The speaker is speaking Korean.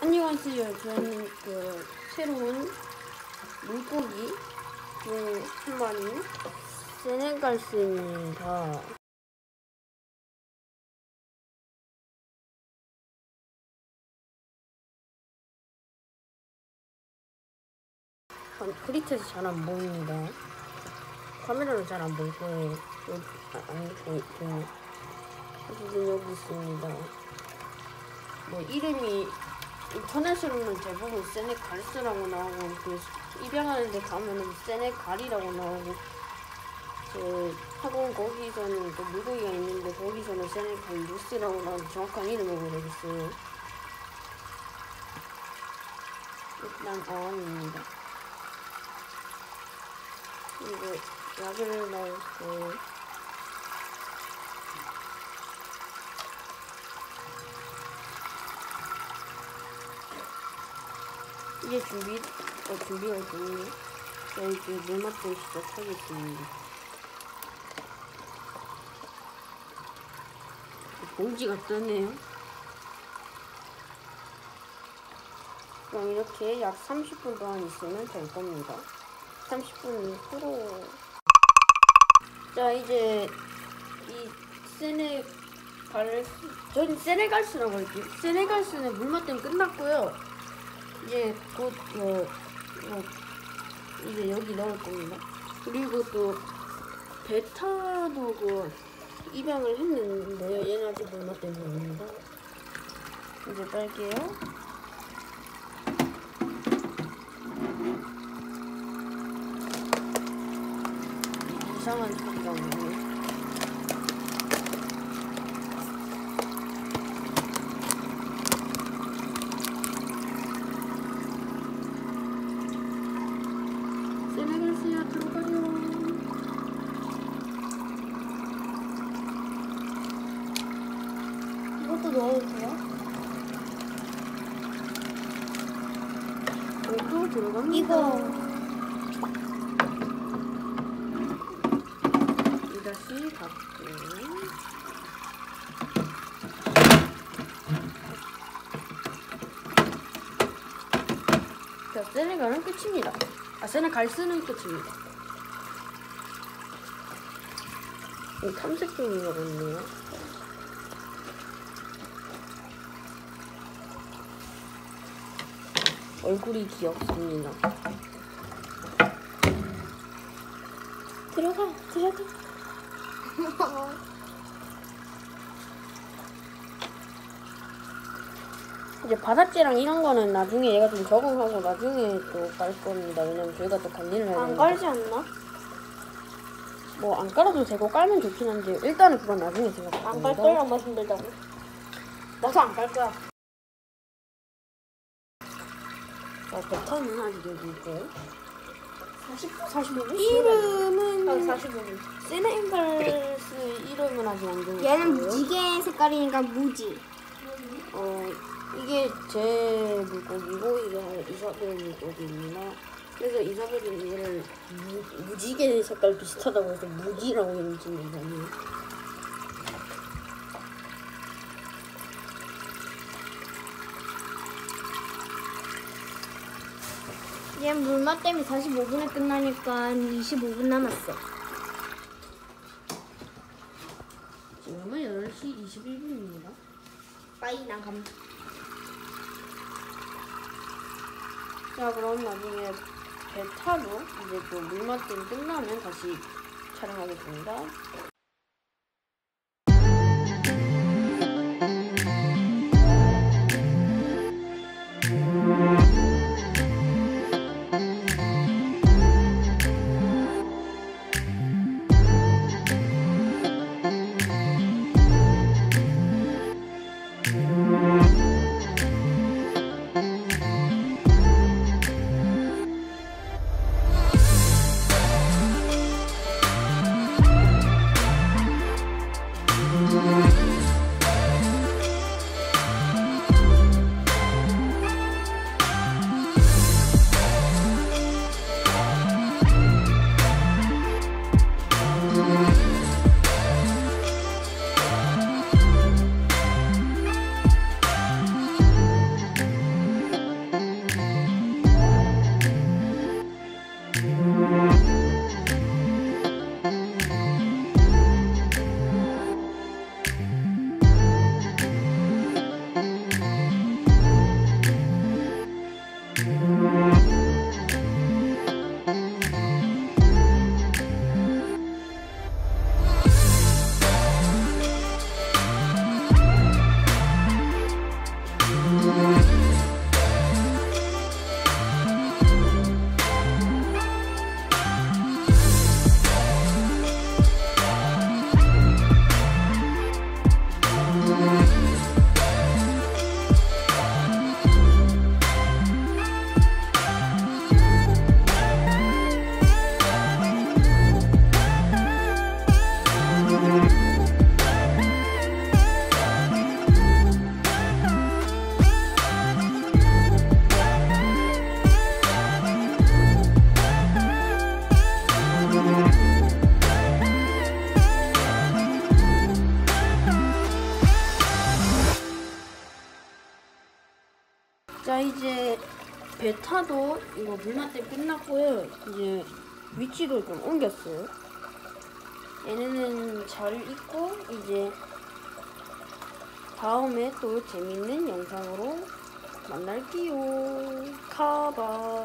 안녕하세요. 저는 그 새로운 물고기 중한 마리 세네갈스입니다. 크리트에서 잘 안 보입니다. 카메라로 잘 안 보일 거예요. 여기, 아, 그, 어쨌든 여기 있습니다. 뭐, 이름이 인터넷으로는 대부분 세네갈스라고 나오고, 그, 입양하는 데 가면은 세네갈이라고 나오고, 제 학원 거기서는 또 물고기가 있는데, 거기서는 세네갈 루스라고 나오고, 정확한 이름을 모르겠어요. 일단 어항입니다. 그리고 약을 넣고 이제 준비 어, 준비가 됐네요. 자 이제 물맛도 시작하겠습니다. 봉지가 뜨네요. 그럼 이렇게 약 30분 동안 있으면 될 겁니다. 30분 후로 자 이제 이 세네 갈 전 세네갈스라고 할게요 세네갈스는 물맛 끝났고요 이제 곧 뭐, 뭐 이제 여기 넣을 겁니다. 그리고 또 베타도 그 입양을 했는데요. 얘는 아직 물맛 때문입니다. 이제 딸게요. 이상한 소리가 나네. 세네갈스야 들어가요. 이것도 넣어도 돼요? 이거 들어갑니다. 이거 이 다시 닫고. 자, 세네갈은 끝입니다. 아, 세네갈스는 끝입니다. 이 탐색 중인가 보네요. 얼굴이 귀엽습니다. 들어가 들어가. 이제 바닷재랑 이런 거는 나중에 얘가 좀 적응하고 나중에 또 깔 겁니다. 왜냐면 저희가 또 관리를 해야 안 되니까. 걸지 않나? 뭐 안 깔아도 되고 깔면 좋긴 한데 일단은 그건 나중에 제가 안. 깔 거야 엄마 힘들다고. 나도 안깔 거야. 어, 베타는 아직 여기 있고요. 40분 45분? 이름은 아 45분. 세네갈스 이름은 아직 안 정했고요. 얘는 무지개 색깔이니까 무지. 어 이게 제 물고기고 이게 이사벨 물고기입니다. 그래서 이사벨이 얘를 무, 무지개 색깔 비슷하다고 해서 무지라고 이름 짓는 거예요. 얘는 물맛 때문에 45분에 끝나니까 25분 남았어. 지금은 8시 21분입니다. 빠이 난 감. 자 그럼 나중에 배 타러 이제 또 물맛댐 끝나면 다시 촬영하겠습니다. 이제 베타도 이거 물맛대 끝났고요. 이제 위치도 좀 옮겼어요. 얘네는 잘 있고 이제 다음에 또 재밌는 영상으로 만날게요. 카바.